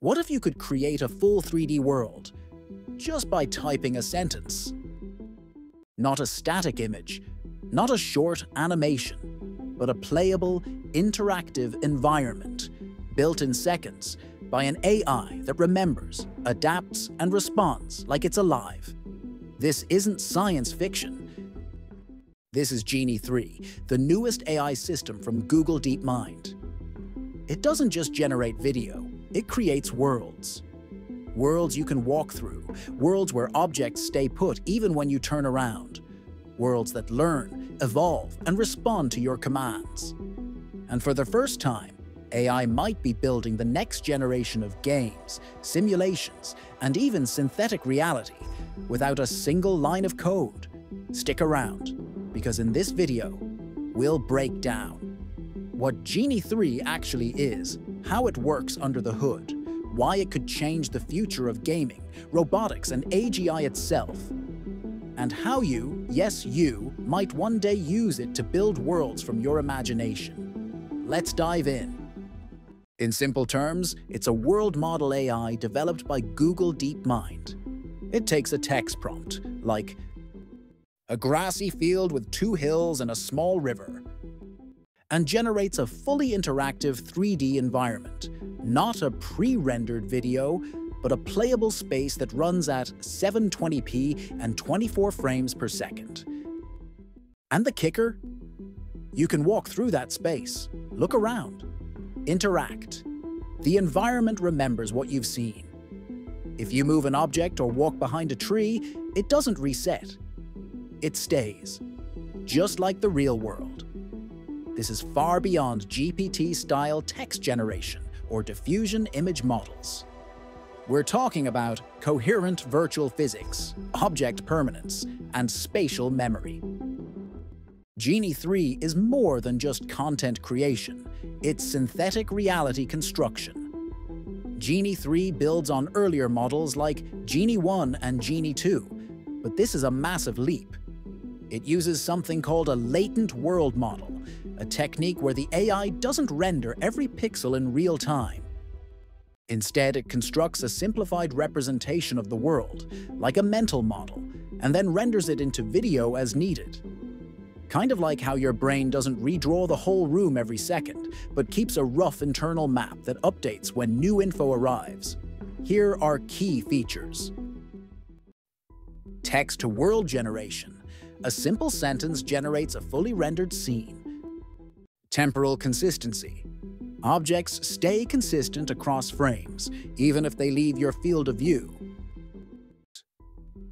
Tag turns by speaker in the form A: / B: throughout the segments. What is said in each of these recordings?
A: What if you could create a full 3D world just by typing a sentence? Not a static image, not a short animation, but a playable, interactive environment built in seconds by an AI that remembers, adapts, and responds like it's alive. This isn't science fiction. This is Genie 3, the newest AI system from Google DeepMind. It doesn't just generate video, it creates worlds. Worlds you can walk through, worlds where objects stay put even when you turn around, worlds that learn, evolve, and respond to your commands. And for the first time, AI might be building the next generation of games, simulations, and even synthetic reality without a single line of code. Stick around, because in this video, we'll break down what Genie 3 actually is, how it works under the hood, why it could change the future of gaming, robotics, and AGI itself, and how you, yes you, might one day use it to build worlds from your imagination. Let's dive in. In simple terms, it's a world model AI developed by Google DeepMind. It takes a text prompt, like a grassy field with two hills and a small river, and generates a fully interactive 3D environment, not a pre-rendered video, but a playable space that runs at 720p and 24 frames per second. And the kicker? You can walk through that space, look around, Interact. The environment remembers what you've seen. If you move an object or walk behind a tree, it doesn't reset. It stays, just like the real world. This is far beyond GPT-style text generation or diffusion image models. We're talking about coherent virtual physics, object permanence, and spatial memory. Genie 3 is more than just content creation, it's synthetic reality construction. Genie 3 builds on earlier models like Genie 1 and Genie 2, but this is a massive leap. It uses something called a latent world model, a technique where the AI doesn't render every pixel in real time. Instead, it constructs a simplified representation of the world, like a mental model, and then renders it into video as needed. Kind of like how your brain doesn't redraw the whole room every second, but keeps a rough internal map that updates when new info arrives. Here are key features. Text-to-world generation. A simple sentence generates a fully rendered scene. Temporal consistency. Objects stay consistent across frames, even if they leave your field of view.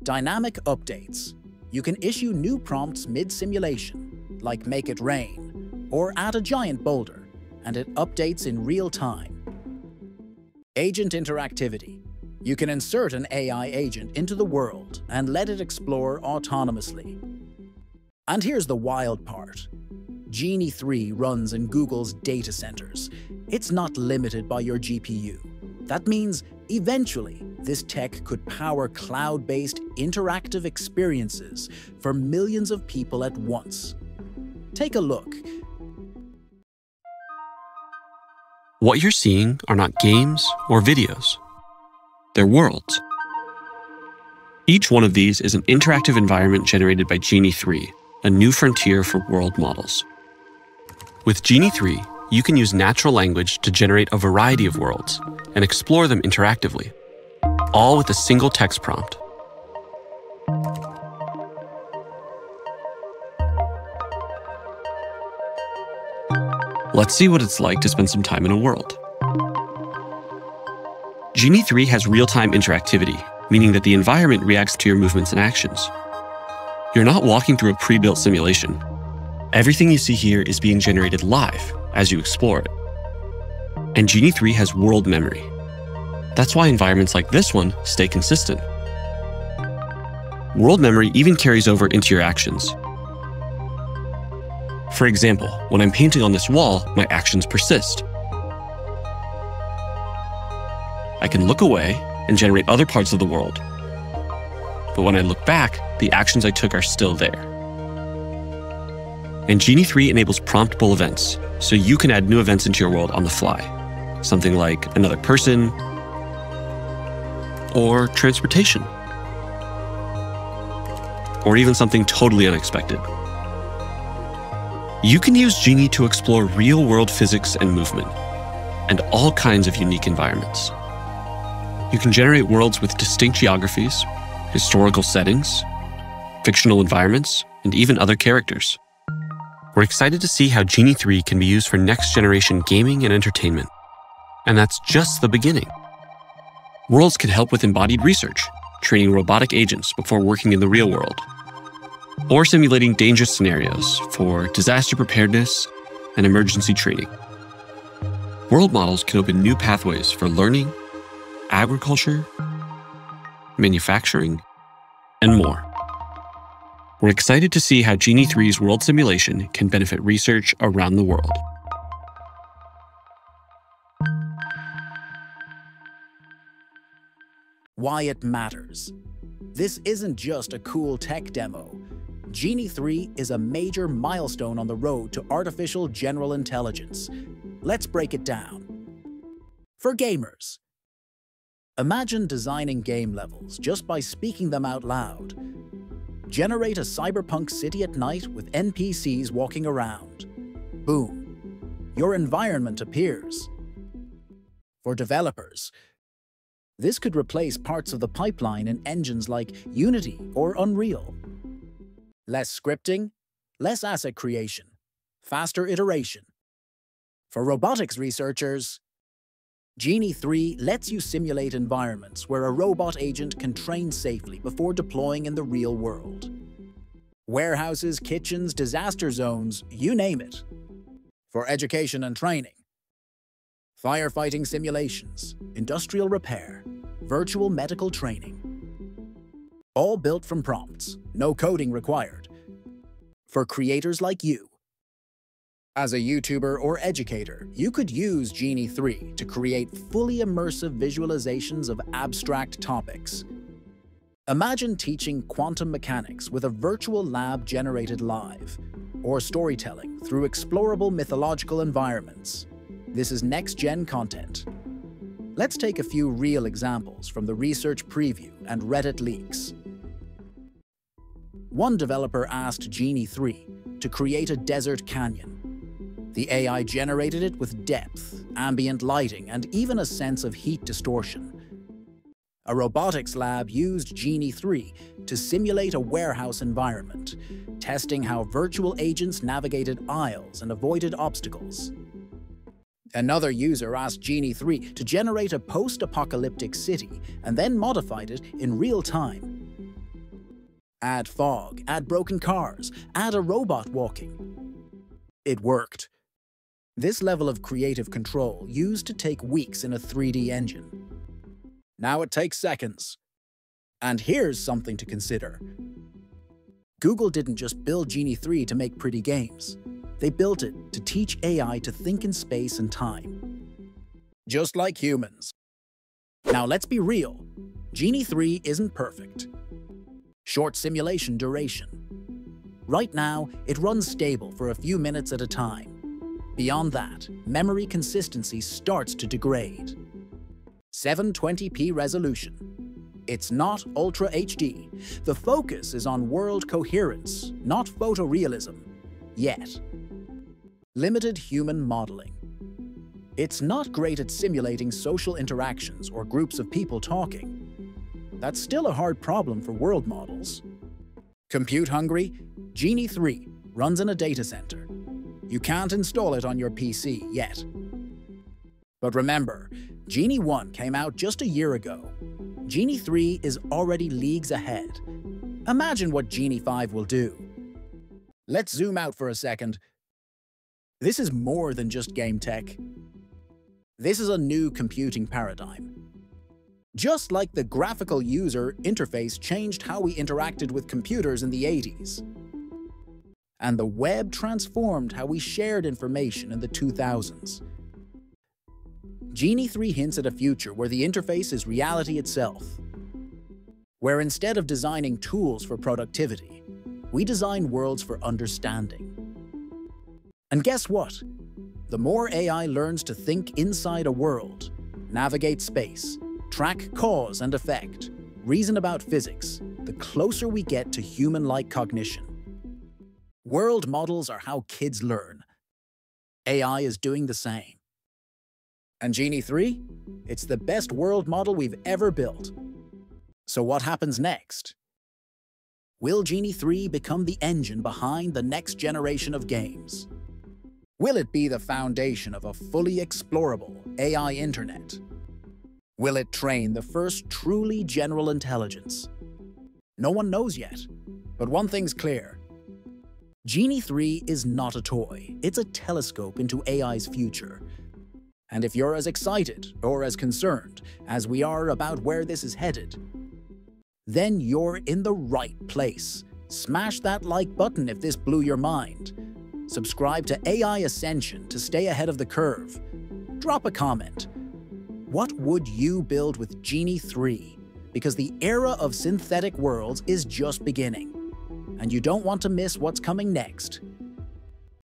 A: Dynamic updates you can issue new prompts mid-simulation, like make it rain, or add a giant boulder, and it updates in real time. Agent interactivity. You can insert an AI agent into the world and let it explore autonomously. And here's the wild part. Genie 3 runs in Google's data centers. It's not limited by your GPU. That means, eventually, this tech could power cloud-based interactive experiences for millions of people at once. Take a look.
B: What you're seeing are not games or videos. They're worlds. Each one of these is an interactive environment generated by Genie 3, a new frontier for world models. With Genie 3, you can use natural language to generate a variety of worlds and explore them interactively all with a single text prompt. Let's see what it's like to spend some time in a world. Genie 3 has real-time interactivity, meaning that the environment reacts to your movements and actions. You're not walking through a pre-built simulation. Everything you see here is being generated live as you explore it. And Genie 3 has world memory, that's why environments like this one stay consistent. World memory even carries over into your actions. For example, when I'm painting on this wall, my actions persist. I can look away and generate other parts of the world. But when I look back, the actions I took are still there. And Genie 3 enables promptable events, so you can add new events into your world on the fly. Something like another person, or transportation, or even something totally unexpected. You can use Genie to explore real world physics and movement, and all kinds of unique environments. You can generate worlds with distinct geographies, historical settings, fictional environments, and even other characters. We're excited to see how Genie 3 can be used for next generation gaming and entertainment. And that's just the beginning. Worlds can help with embodied research, training robotic agents before working in the real world, or simulating dangerous scenarios for disaster preparedness and emergency training. World models can open new pathways for learning, agriculture, manufacturing, and more. We're excited to see how Genie 3's world simulation can benefit research around the world.
A: Why it matters. This isn't just a cool tech demo. Genie 3 is a major milestone on the road to artificial general intelligence. Let's break it down. For gamers, imagine designing game levels just by speaking them out loud. Generate a cyberpunk city at night with NPCs walking around. Boom. Your environment appears. For developers, this could replace parts of the pipeline in engines like Unity or Unreal. Less scripting, less asset creation, faster iteration. For robotics researchers, Genie 3 lets you simulate environments where a robot agent can train safely before deploying in the real world. Warehouses, kitchens, disaster zones, you name it. For education and training, firefighting simulations, industrial repair, virtual medical training. All built from prompts, no coding required. For creators like you. As a YouTuber or educator, you could use Genie 3 to create fully immersive visualizations of abstract topics. Imagine teaching quantum mechanics with a virtual lab generated live, or storytelling through explorable mythological environments. This is next-gen content. Let's take a few real examples from the research preview and Reddit leaks. One developer asked Genie 3 to create a desert canyon. The AI generated it with depth, ambient lighting, and even a sense of heat distortion. A robotics lab used Genie 3 to simulate a warehouse environment, testing how virtual agents navigated aisles and avoided obstacles. Another user asked Genie 3 to generate a post-apocalyptic city and then modified it in real time. Add fog, add broken cars, add a robot walking. It worked. This level of creative control used to take weeks in a 3D engine. Now it takes seconds. And here's something to consider. Google didn't just build Genie 3 to make pretty games. They built it to teach AI to think in space and time. Just like humans. Now let's be real. Genie 3 isn't perfect. Short simulation duration. Right now, it runs stable for a few minutes at a time. Beyond that, memory consistency starts to degrade. 720p resolution. It's not Ultra HD. The focus is on world coherence, not photorealism. Yet limited human modeling. It's not great at simulating social interactions or groups of people talking. That's still a hard problem for world models. Compute hungry? Genie 3 runs in a data center. You can't install it on your PC yet. But remember, Genie 1 came out just a year ago. Genie 3 is already leagues ahead. Imagine what Genie 5 will do. Let's zoom out for a second this is more than just game tech. This is a new computing paradigm. Just like the graphical user interface changed how we interacted with computers in the 80s. And the web transformed how we shared information in the 2000s. Genie 3 hints at a future where the interface is reality itself. Where instead of designing tools for productivity, we design worlds for understanding. And guess what? The more AI learns to think inside a world, navigate space, Track cause and effect, reason about physics, the closer we get to human-like cognition. World models are how kids learn. AI is doing the same. And Genie 3? It's the best world model we've ever built. So what happens next? Will Genie 3 become the engine behind the next generation of games? Will it be the foundation of a fully explorable AI internet? Will it train the first truly general intelligence? No one knows yet, but one thing's clear. Genie 3 is not a toy, it's a telescope into AI's future. And if you're as excited or as concerned as we are about where this is headed, then you're in the right place. Smash that like button if this blew your mind. Subscribe to AI Ascension to stay ahead of the curve. Drop a comment. What would you build with Genie 3? Because the era of synthetic worlds is just beginning and you don't want to miss what's coming next,